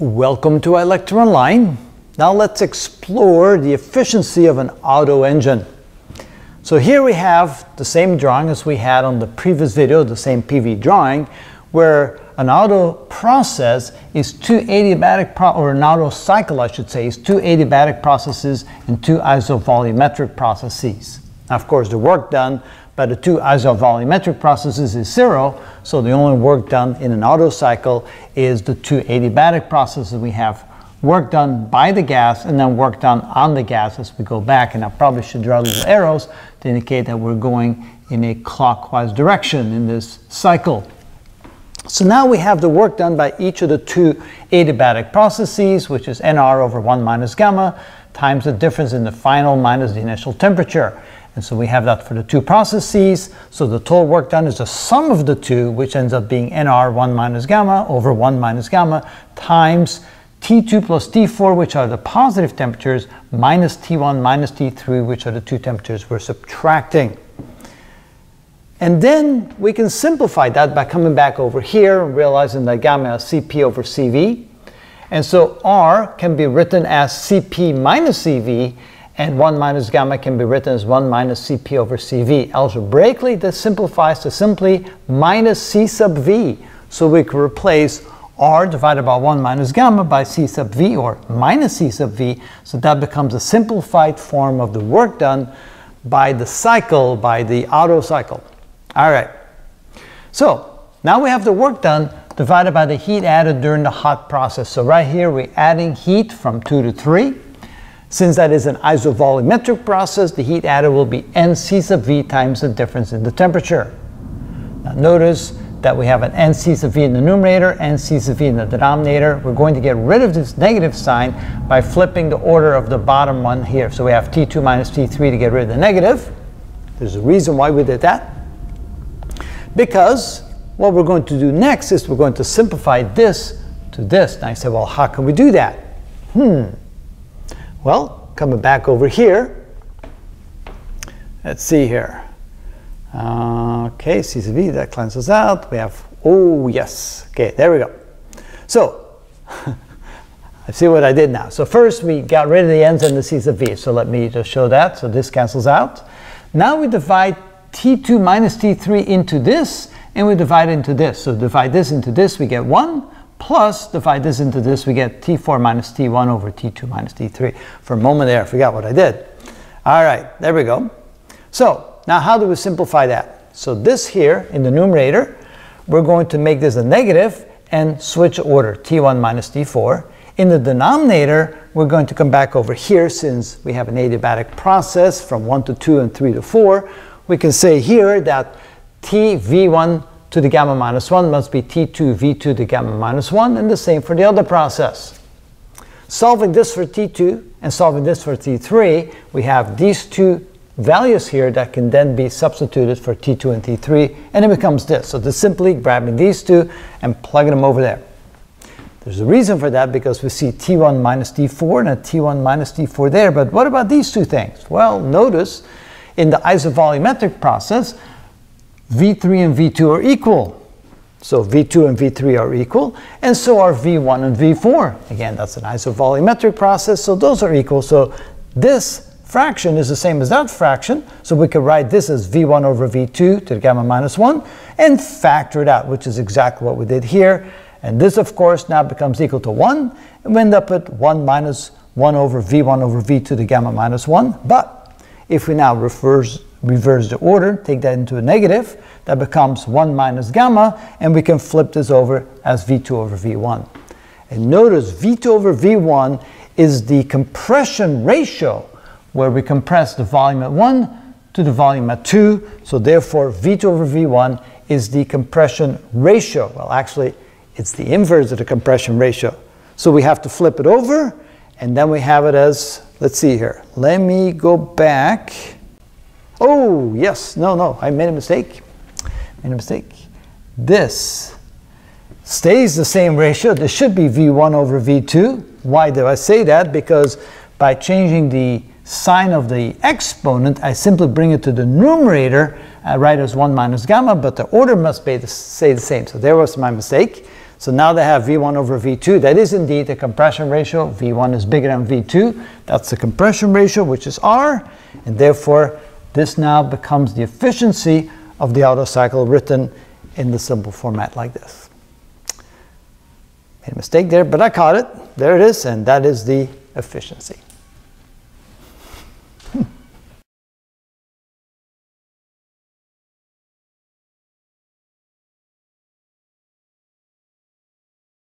Welcome to ilectureonline. Now let's explore the efficiency of an Otto engine. So here we have the same drawing as we had on the previous video, the same PV drawing, where an Otto process is two adiabatic, or an Otto cycle I should say, is two adiabatic processes and two isovolumetric processes. Now of course the work done by the two isovolumetric processes is zero, so the only work done in an Otto cycle is the two adiabatic processes we have work done by the gas and then work done on the gas as we go back. And I probably should draw little arrows to indicate that we're going in a clockwise direction in this cycle. So now we have the work done by each of the two adiabatic processes, which is nR over 1 minus gamma, times the difference in the final minus the initial temperature. And so we have that for the two processes. So the total work done is the sum of the two, which ends up being nR 1 minus gamma over 1 minus gamma times T2 plus T4, which are the positive temperatures, minus T1 minus T3, which are the two temperatures we're subtracting. And then we can simplify that by coming back over here and realizing that gamma is Cp over Cv. And so R can be written as Cp minus Cv, and 1 minus gamma can be written as 1 minus Cp over Cv. Algebraically, this simplifies to simply minus C sub V. So we can replace R divided by 1 minus gamma by C sub V or minus C sub V. So that becomes a simplified form of the work done by the cycle, by the Otto cycle. All right. So now we have the work done divided by the heat added during the hot process. So right here we're adding heat from 2 to 3. Since that is an isovolumetric process, the heat added will be Nc sub V times the difference in the temperature. Now notice that we have an Nc sub V in the numerator, Nc sub V in the denominator. We're going to get rid of this negative sign by flipping the order of the bottom one here. So we have T2 minus T3 to get rid of the negative. There's a reason why we did that. Because what we're going to do next is we're going to simplify this to this. And I say, well, how can we do that? Hmm. Well, coming back over here, let's see here. Uh, okay, C sub V, that cancels out. We have, oh, yes. Okay, there we go. So, I see what I did now. So first we got rid of the n's and the C sub V. So let me just show that. So this cancels out. Now we divide T2 minus T3 into this, and we divide into this. So divide this into this, we get 1, plus divide this into this, we get T4 minus T1 over T2 minus T3. For a moment there, I forgot what I did. All right, there we go. So now how do we simplify that? So this here in the numerator, we're going to make this a negative and switch order, T1 minus T4. In the denominator, we're going to come back over here since we have an adiabatic process from 1 to 2 and 3 to 4. We can say here that TV1 to the gamma minus 1 must be T2 V2 to the gamma minus 1, and the same for the other process. Solving this for T2 and solving this for T3, we have these two values here that can then be substituted for T2 and T3, and it becomes this. So just simply grabbing these two and plugging them over there. There's a reason for that because we see T1 minus T4 and a T1 minus T4 there, but what about these two things? Well, notice in the isovolumetric process, V3 and V2 are equal. So V2 and V3 are equal, and so are V1 and V4. Again, that's an isovolumetric process, so those are equal. So this fraction is the same as that fraction, so we could write this as V1 over V2 to the gamma minus 1 and factor it out, which is exactly what we did here. And this, of course, now becomes equal to 1, and we end up at 1 minus 1 over V1 over V2 to the gamma minus 1. But if we now reverse, reverse the order, take that into a negative, that becomes 1 minus gamma, and we can flip this over as V2 over V1. And notice V2 over V1 is the compression ratio where we compress the volume at 1 to the volume at 2. So therefore, V2 over V1 is the compression ratio. Well, actually, it's the inverse of the compression ratio. So we have to flip it over, and then we have it as, let's see here. Let me go back. Oh, yes, no, no, I made a mistake. Made a mistake. This stays the same ratio. This should be V1 over V2. Why do I say that? Because by changing the sign of the exponent, I simply bring it to the numerator, uh, I write as 1 minus gamma, but the order must be the, stay the same. So there was my mistake. So now they have V1 over V2. That is indeed the compression ratio. V1 is bigger than V2. That's the compression ratio, which is R. And therefore, this now becomes the efficiency of the Otto cycle written in the simple format like this. Made a mistake there, but I caught it. There it is, and that is the efficiency.